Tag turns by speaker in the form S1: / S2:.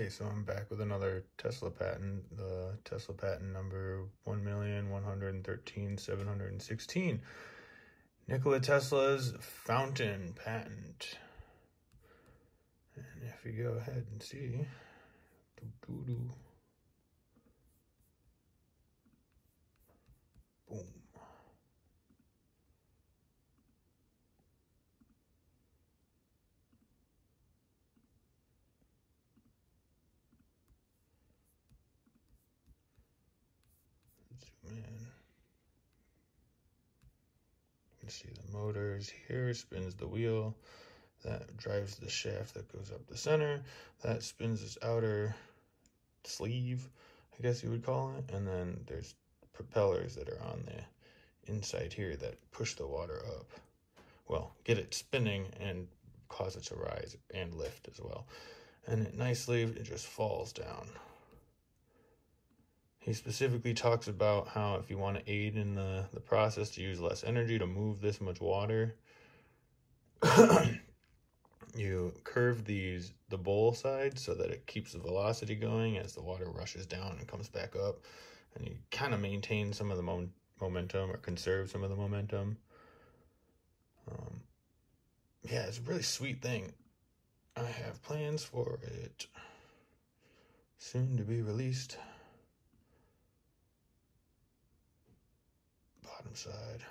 S1: Okay, so I'm back with another Tesla patent, the Tesla patent number 1,113,716. Nikola Tesla's fountain patent. And if you go ahead and see, doo -doo -doo. Zoom in. You can see the motors here, spins the wheel. That drives the shaft that goes up the center. That spins this outer sleeve, I guess you would call it. And then there's propellers that are on the inside here that push the water up. Well, get it spinning and cause it to rise and lift as well. And it nicely, it just falls down. He specifically talks about how if you want to aid in the, the process to use less energy to move this much water, you curve these the bowl side so that it keeps the velocity going as the water rushes down and comes back up. And you kind of maintain some of the mo momentum or conserve some of the momentum. Um, yeah it's a really sweet thing. I have plans for it. Soon to be released bottom side